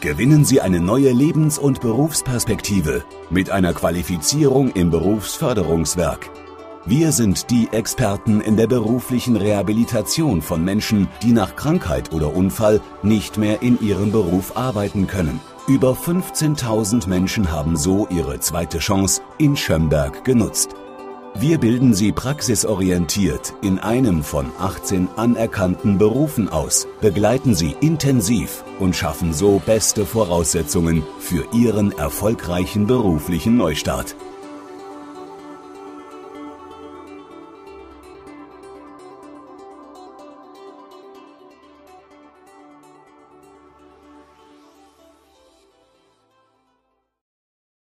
Gewinnen Sie eine neue Lebens- und Berufsperspektive mit einer Qualifizierung im Berufsförderungswerk. Wir sind die Experten in der beruflichen Rehabilitation von Menschen, die nach Krankheit oder Unfall nicht mehr in ihrem Beruf arbeiten können. Über 15.000 Menschen haben so ihre zweite Chance in Schömberg genutzt. Wir bilden Sie praxisorientiert in einem von 18 anerkannten Berufen aus, begleiten Sie intensiv und schaffen so beste Voraussetzungen für Ihren erfolgreichen beruflichen Neustart.